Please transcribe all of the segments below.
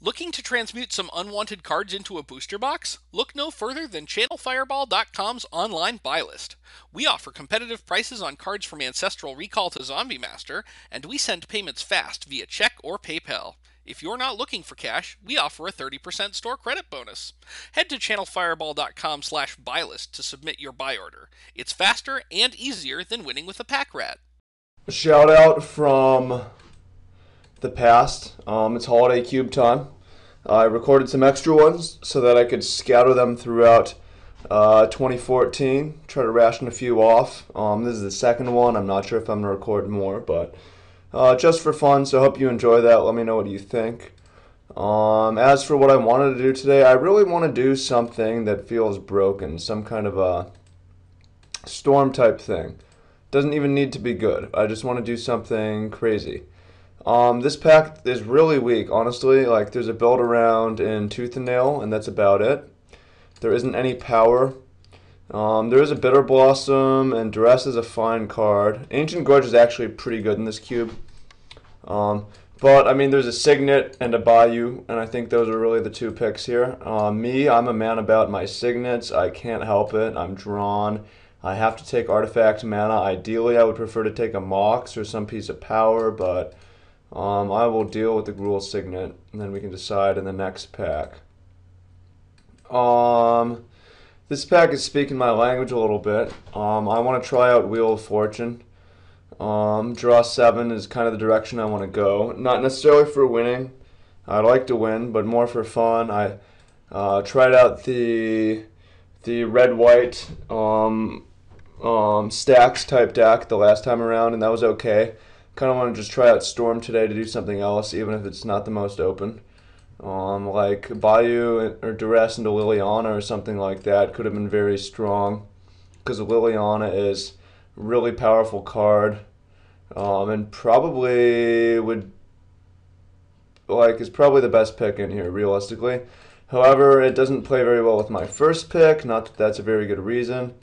Looking to transmute some unwanted cards into a booster box? Look no further than ChannelFireball.com's online buy list. We offer competitive prices on cards from Ancestral Recall to Zombie Master, and we send payments fast via check or PayPal. If you're not looking for cash, we offer a 30% store credit bonus. Head to channelfireball.com slash buy list to submit your buy order. It's faster and easier than winning with a pack rat. Shout out from the past. Um, it's holiday cube time. I recorded some extra ones so that I could scatter them throughout uh, 2014. Try to ration a few off. Um, this is the second one. I'm not sure if I'm gonna record more, but uh, just for fun. So I hope you enjoy that. Let me know what you think. Um, as for what I wanted to do today, I really want to do something that feels broken, some kind of a storm type thing. Doesn't even need to be good. I just want to do something crazy. Um, this pack is really weak, honestly. Like, there's a build around in Tooth and Nail, and that's about it. There isn't any power. Um, there is a Bitter Blossom, and Duress is a fine card. Ancient Grudge is actually pretty good in this cube. Um, but, I mean, there's a Signet and a Bayou, and I think those are really the two picks here. Um, me, I'm a man about my Signets. I can't help it. I'm drawn. I have to take Artifact mana. Ideally, I would prefer to take a Mox or some piece of power, but um, I will deal with the Gruul Signet, and then we can decide in the next pack. Um, this pack is speaking my language a little bit. Um, I want to try out Wheel of Fortune. Um, draw seven is kind of the direction I want to go. Not necessarily for winning. I'd like to win, but more for fun. I uh, tried out the the red white um, um, stacks type deck the last time around, and that was okay kind of want to just try out Storm today to do something else, even if it's not the most open. Um, like Bayou or Duress into Liliana or something like that could have been very strong because Liliana is really powerful card um, and probably would like is probably the best pick in here realistically. However, it doesn't play very well with my first pick. Not that that's a very good reason,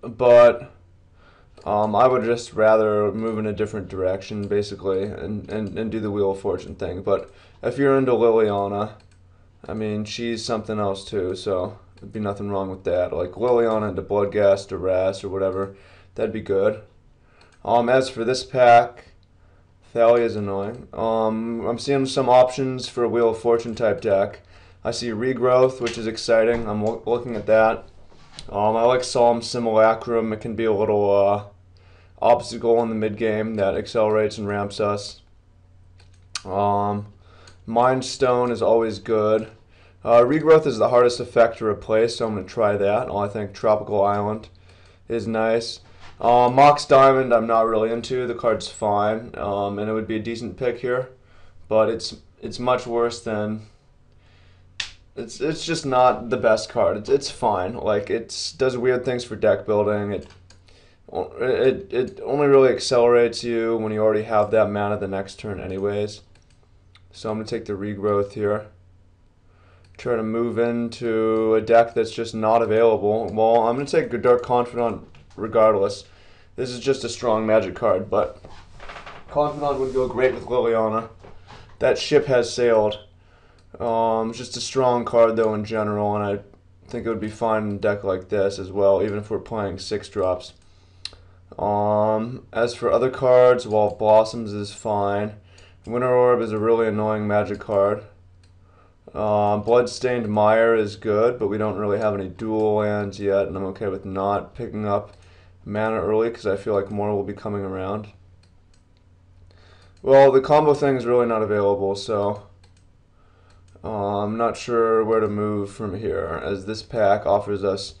but um, I would just rather move in a different direction, basically, and, and, and do the Wheel of Fortune thing. But if you're into Liliana, I mean, she's something else too, so there'd be nothing wrong with that. Like Liliana into Bloodghast, Duress, or whatever, that'd be good. Um, as for this pack, Thalia is annoying. Um, I'm seeing some options for a Wheel of Fortune type deck. I see Regrowth, which is exciting. I'm looking at that. Um, I like Solemn Simulacrum. It can be a little uh, obstacle in the mid game that accelerates and ramps us. Um, Mind Stone is always good. Uh, regrowth is the hardest effect to replace, so I'm going to try that. I think Tropical Island is nice. Uh, Mox Diamond, I'm not really into. The card's fine, um, and it would be a decent pick here, but it's it's much worse than it's it's just not the best card. It's it's fine. Like it does weird things for deck building. It it it only really accelerates you when you already have that mana the next turn anyways. So I'm gonna take the regrowth here. Try to move into a deck that's just not available. Well, I'm gonna take a Dark Confidant regardless. This is just a strong magic card, but Confidant would go great with Liliana. That ship has sailed. Um, just a strong card though in general, and I think it would be fine in a deck like this as well, even if we're playing six drops. Um, as for other cards, well, Blossoms is fine. Winter Orb is a really annoying magic card. Um, Bloodstained Mire is good, but we don't really have any dual lands yet, and I'm okay with not picking up mana early because I feel like more will be coming around. Well, the combo thing is really not available, so uh, I'm not sure where to move from here, as this pack offers us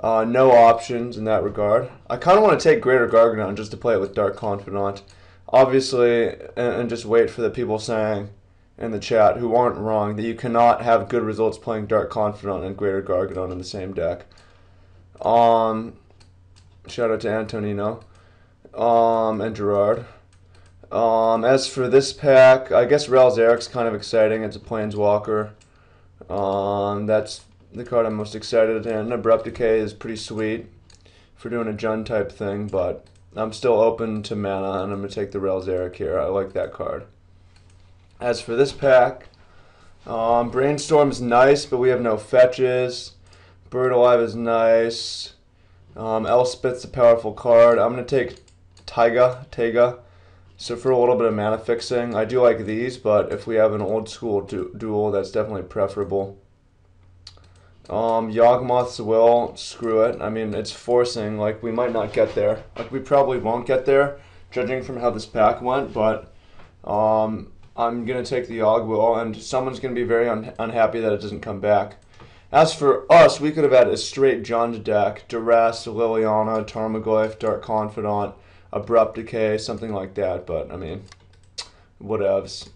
uh, no options in that regard. I kind of want to take Greater Gargadon just to play it with Dark Confidant. Obviously, and, and, just wait for the people saying in the chat who aren't wrong that you cannot have good results playing Dark Confidant and Greater Gargadon in the same deck. Um, shout out to Antonino um, and Gerard. Um, as for this pack, I guess Ral Zarek's kind of exciting. It's a Planeswalker. Um, that's the card I'm most excited in. Abrupt Decay is pretty sweet for doing a Jund type thing, but I'm still open to mana, and I'm going to take the Ral Zarek here. I like that card. As for this pack, Um, is nice, but we have no fetches. Bird Alive is nice. Um, Elspeth's a powerful card. I'm going to take Taiga, Taiga. So for a little bit of mana fixing, I do like these, but if we have an old school du dual, that's definitely preferable. Um, Yawgmoth's Will, screw it. I mean, it's forcing. Like, we might not get there. Like, we probably won't get there, judging from how this pack went, but um, I'm going to take the Yogg Will, and someone's going to be very un unhappy that it doesn't come back. As for us, we could have had a straight Jund deck, Duress, Liliana, Tarmogoyf, Dark Confidant, Abrupt Decay, something like that, but, I mean, whatevs.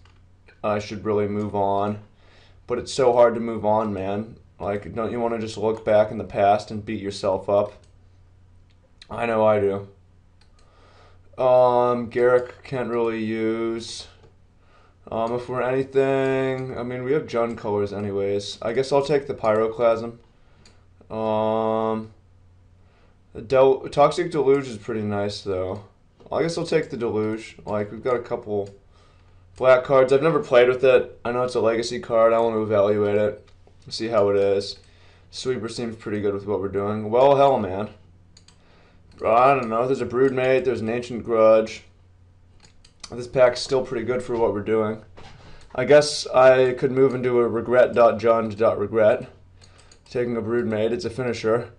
I should really move on. But it's so hard to move on, man. Like, don't you want to just look back in the past and beat yourself up? I know I do. Um, Garruk can't really use. Um, if we're anything, I mean, we have Jund colors anyways. I guess I'll take the Pyroclasm. Um, Del Toxic Deluge is pretty nice, though. I guess I'll take the Deluge. Like, we've got a couple black cards. I've never played with it. I know it's a legacy card. I want to evaluate it see how it is. Sweeper seems pretty good with what we're doing. Well, hell, man. I don't know. There's a Broodmate. There's an Ancient Grudge. This pack's still pretty good for what we're doing. I guess I could move into a regret.jund.regret. Taking a Broodmate. It's a finisher.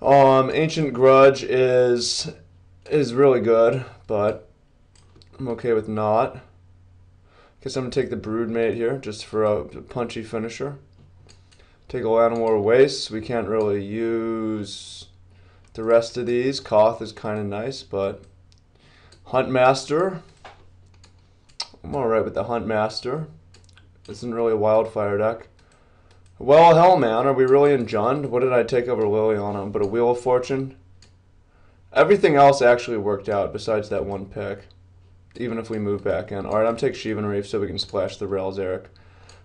Um, Ancient Grudge is is really good, but I'm okay with not. Guess I'm gonna take the Broodmate here just for a punchy finisher. Take a lot more waste. We can't really use the rest of these. Koth is kind of nice, but Huntmaster. I'm alright with the Huntmaster. Isn't really a wildfire deck. Well, hell, man. Are we really in Jund? What did I take over Liliana? But a Wheel of Fortune? Everything else actually worked out besides that one pick. Even if we move back in. Alright, I'm taking Shivan Reef so we can splash the Ral Zarek.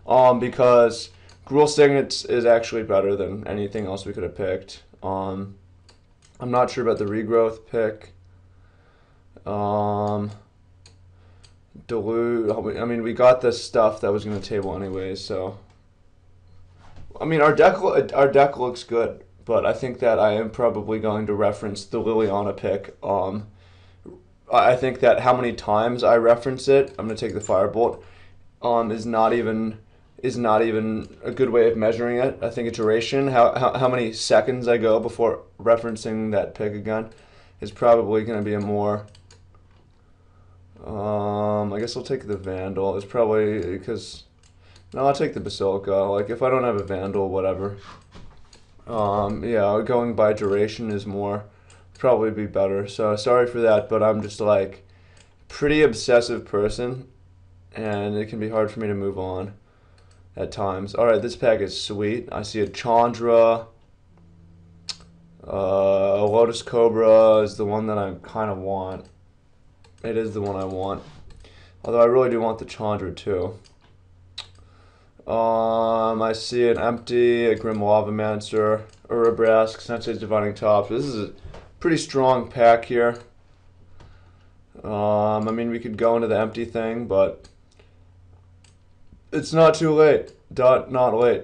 Um, because Gruul Signet is actually better than anything else we could have picked. Um, I'm not sure about the regrowth pick. Um, Deluge. I mean, we got this stuff that was going to table anyway, so. I mean, our deck our deck looks good, but I think that I am probably going to reference the Liliana pick. Um, I think that how many times I reference it, I'm going to take the Firebolt, um, is not even is not even a good way of measuring it. I think a duration, how, how, how many seconds I go before referencing that pick again, is probably going to be a more. Um, I guess I'll take the Vandal. It's probably because. No, I'll take the Basilica. Like, if I don't have a Vandal, whatever. Um, yeah, going by duration is more. Probably be better. So sorry for that, but I'm just like pretty obsessive person, and it can be hard for me to move on at times. All right, this pack is sweet. I see a Chandra. Uh, a Lotus Cobra is the one that I kind of want. It is the one I want. Although I really do want the Chandra too. Um, I see an empty, a Grim Lavamancer, Urabrask, Sensei's Divining Tops. This is a pretty strong pack here. Um, I mean, we could go into the empty thing, but it's not too late. Dot not late.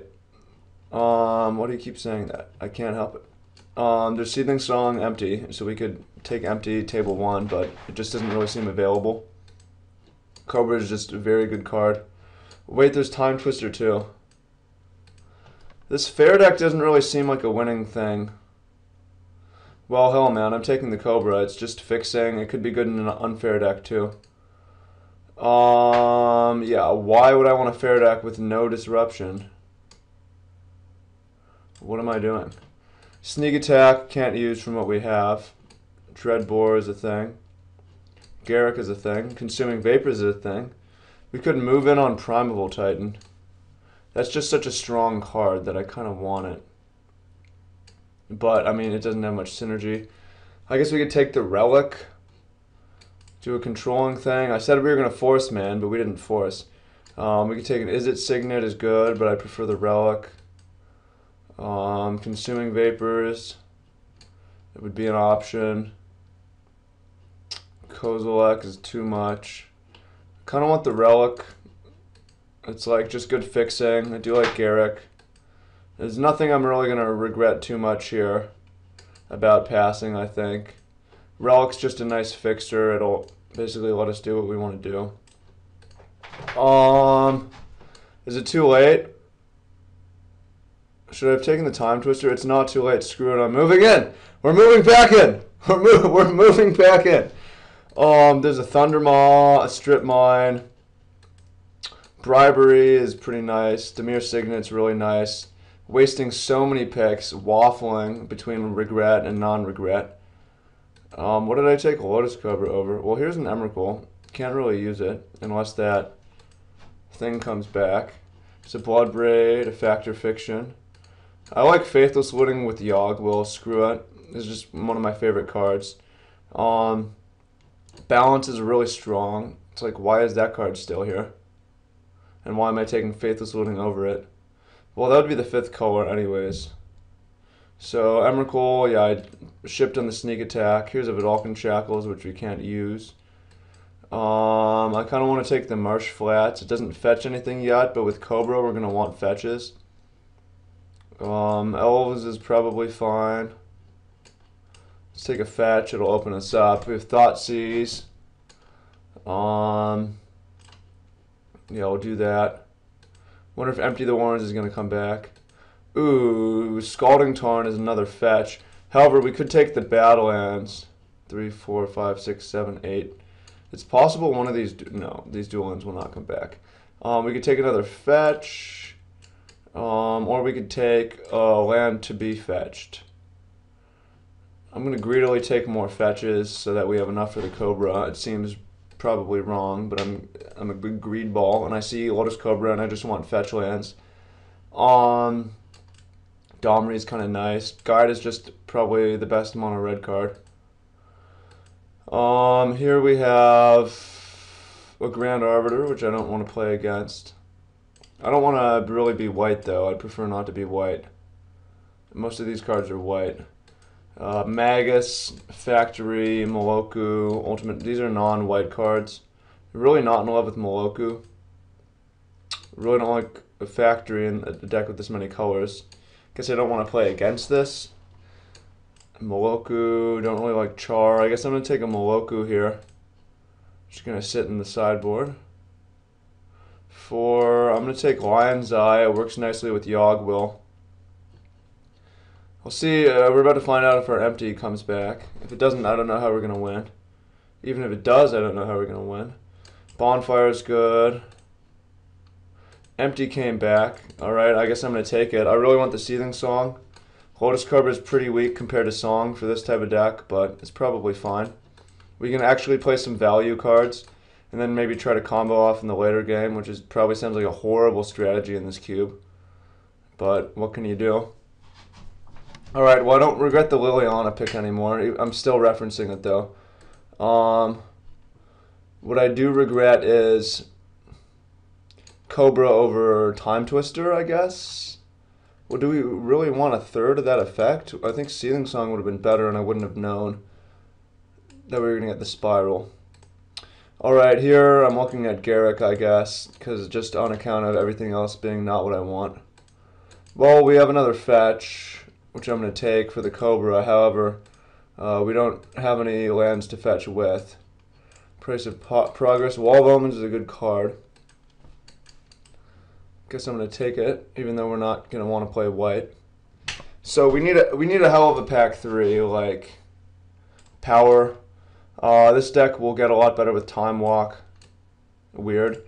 Um, what do you keep saying that? I can't help it. Um, there's Seething Song empty, so we could take empty table one, but it just doesn't really seem available. Cobra is just a very good card. Wait, there's Timetwister too. This fair deck doesn't really seem like a winning thing. Well, hell, man, I'm taking the Cobra. It's just fixing. It could be good in an unfair deck too. Um, yeah, why would I want a fair deck with no disruption? What am I doing? Sneak attack, can't use from what we have. Dreadbore is a thing. Garruk is a thing. Consuming Vapors is a thing. We could move in on Primeval Titan. That's just such a strong card that I kind of want it. But, I mean, it doesn't have much synergy. I guess we could take the Relic do a controlling thing. I said we were going to force man, but we didn't force. Um, we could take an is it Signet is good, but I prefer the Relic. Um, consuming Vapors. It would be an option. Kozilek is too much. kind of want the Relic. It's like just good fixing. I do like Garrick. There's nothing I'm really gonna regret too much here about passing. I think Relic's just a nice fixture. It'll basically let us do what we want to do. Um, is it too late? Should I have taken the time twister? It's not too late. Screw it. I'm moving in. We're moving back in. We're, move, we're moving back in. Um, there's a Thundermaw, a Strip Mine. Bribery is pretty nice. Dimir Signet's really nice. Wasting so many picks, waffling between regret and non-regret. Um, what did I take Lotus Cobra over? Well, here's an Emrakul. Can't really use it unless that thing comes back. It's a Bloodbraid, a Fact or Fiction. I like Faithless Looting with Yogg. Well, screw it. It's just one of my favorite cards. Um, balance is really strong. It's like, why is that card still here? And why am I taking Faithless Looting over it? Well, that would be the fifth color anyways. So, Emrakul, yeah, I shipped on the sneak attack. Here's a Vedalken Shackles, which we can't use. Um, I kind of want to take the Marsh Flats. It doesn't fetch anything yet, but with Cobra, we're going to want fetches. Um, Elves is probably fine. Let's take a fetch. It'll open us up. We have Thoughtseize. Um, yeah, we'll do that. Wonder if Empty the Warrens is going to come back. Ooh, Scalding Tarn is another fetch. However, we could take the Battlelands. Three, four, five, six, seven, eight. It's possible one of these... No, these dual lands will not come back. Um, we could take another fetch. Um, or we could take a land to be fetched. I'm going to greedily take more fetches so that we have enough for the Cobra. It seems probably wrong, but I'm I'm a big greed ball, and I see Lotus Cobra, and I just want fetch lands. Um, Domri is kind of nice. Guide is just probably the best mono red card. Um, here we have a Grand Arbiter, which I don't want to play against. I don't want to really be white though. I'd prefer not to be white. Most of these cards are white. Uh, Magus, Factory, Moloku, Ultimate. These are non-white cards. really not in love with Moloku. Really don't like a Factory in a deck with this many colors. I guess I don't want to play against this. Moloku, don't really like Char. I guess I'm going to take a Moloku here. Just going to sit in the sideboard. For, I'm going to take Lion's Eye. It works nicely with Yogg Will. We'll see. Uh, we're about to find out if our empty comes back. If it doesn't, I don't know how we're going to win. Even if it does, I don't know how we're going to win. Bonfire is good. Empty came back. Alright, I guess I'm going to take it. I really want the Seething Song. Lotus Cobra is pretty weak compared to Song for this type of deck, but it's probably fine. We can actually play some value cards and then maybe try to combo off in the later game, which is probably sounds like a horrible strategy in this cube. But what can you do? All right, well, I don't regret the Liliana pick anymore. I'm still referencing it, though. Um, what I do regret is Cobra over Timetwister, I guess. Well, do we really want a third of that effect? I think Seething Song would have been better, and I wouldn't have known that we were going to get the Spiral. All right, here I'm looking at Garruk, I guess, because just on account of everything else being not what I want. Well, we have another fetch which I'm going to take for the Cobra. However, uh, we don't have any lands to fetch with. Price of Progress. Wall of Omens is a good card. Guess I'm going to take it, even though we're not going to want to play white. So we need a we need a hell of a pack three, like power. Uh, this deck will get a lot better with Time Walk. Weird.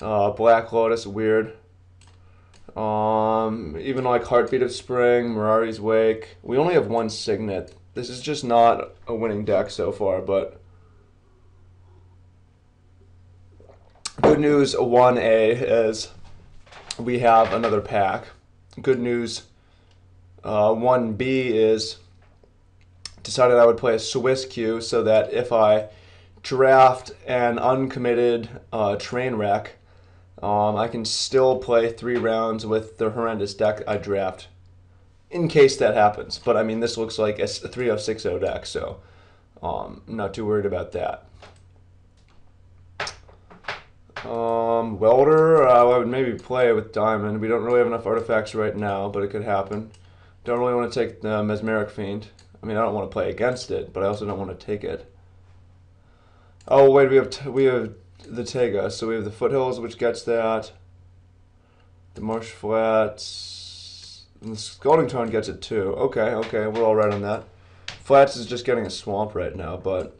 Uh, Black Lotus. Weird. Um, even like Heartbeat of Spring, Mirari's Wake. We only have one Signet. This is just not a winning deck so far, but good news 1A is we have another pack. Good news uh, 1B is decided I would play a Swiss queue so that if I draft an uncommitted uh, train wreck, um, I can still play three rounds with the horrendous deck I draft in case that happens. But I mean, this looks like a 3060 deck, so um, I'm not too worried about that. Um, welder, uh, I would maybe play with diamond. We don't really have enough artifacts right now, but it could happen. Don't really want to take the mesmeric fiend. I mean, I don't want to play against it, but I also don't want to take it. Oh wait, we have we have the Taiga, so we have the foothills, which gets that. The marsh flats, and the scalding tarn gets it too. Okay, okay, we're all right on that. Flats is just getting a swamp right now, but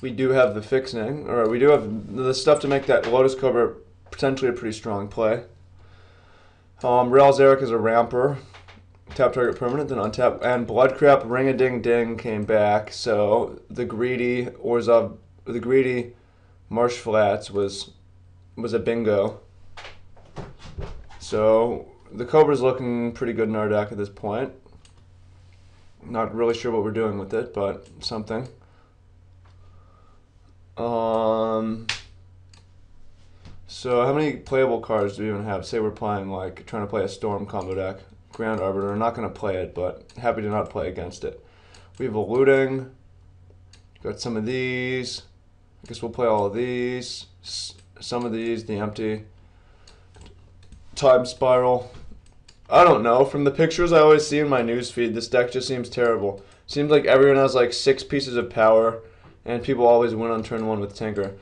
we do have the fixing, or we do have the stuff to make that Lotus Cobra potentially a pretty strong play. Um, Ral Zarek is a ramper. Tap target permanent, then untap. And Bloodcrap Ring a Ding Ding came back, so the greedy Orzhov, the greedy Marsh Flats was was a bingo. So the Cobra's looking pretty good in our deck at this point. Not really sure what we're doing with it, but something. Um. So how many playable cards do we even have? Say we're playing like trying to play a storm combo deck. Grand Arbiter. Not gonna play it, but happy to not play against it. We have a looting. Got some of these. I guess we'll play all of these. Some of these, the empty. Time spiral. I don't know. From the pictures I always see in my newsfeed, this deck just seems terrible. Seems like everyone has like six pieces of power, and people always win on turn one with Tinker.